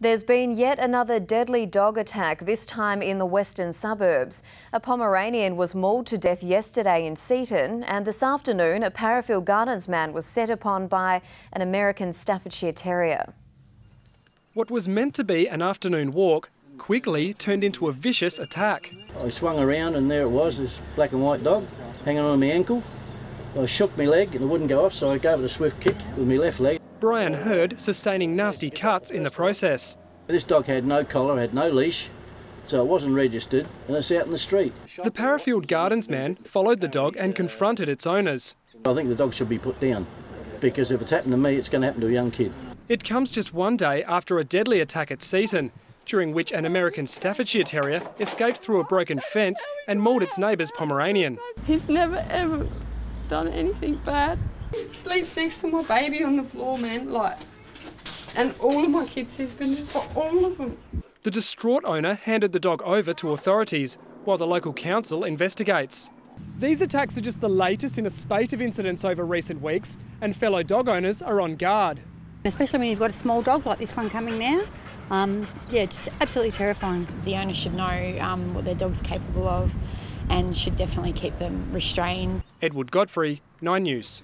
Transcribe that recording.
There's been yet another deadly dog attack, this time in the western suburbs. A Pomeranian was mauled to death yesterday in Seaton, and this afternoon, a Parafield Gardens man was set upon by an American Staffordshire Terrier. What was meant to be an afternoon walk quickly turned into a vicious attack. I swung around and there it was, this black and white dog hanging on my ankle. I shook my leg and it wouldn't go off, so I gave it a swift kick with my left leg. Brian Hurd sustaining nasty cuts in the process. This dog had no collar, had no leash, so it wasn't registered, and it's out in the street. The Parafield Gardens man followed the dog and confronted its owners. I think the dog should be put down, because if it's happened to me, it's going to happen to a young kid. It comes just one day after a deadly attack at Seaton, during which an American Staffordshire Terrier escaped through a broken fence and mauled its neighbour's Pomeranian. He's never ever done anything bad. He sleeps next to my baby on the floor, man, like, and all of my kids, he's been there for all of them. The distraught owner handed the dog over to authorities while the local council investigates. These attacks are just the latest in a spate of incidents over recent weeks, and fellow dog owners are on guard. Especially when you've got a small dog like this one coming now. Um, yeah, just absolutely terrifying. The owner should know um, what their dog's capable of and should definitely keep them restrained. Edward Godfrey, 9 News.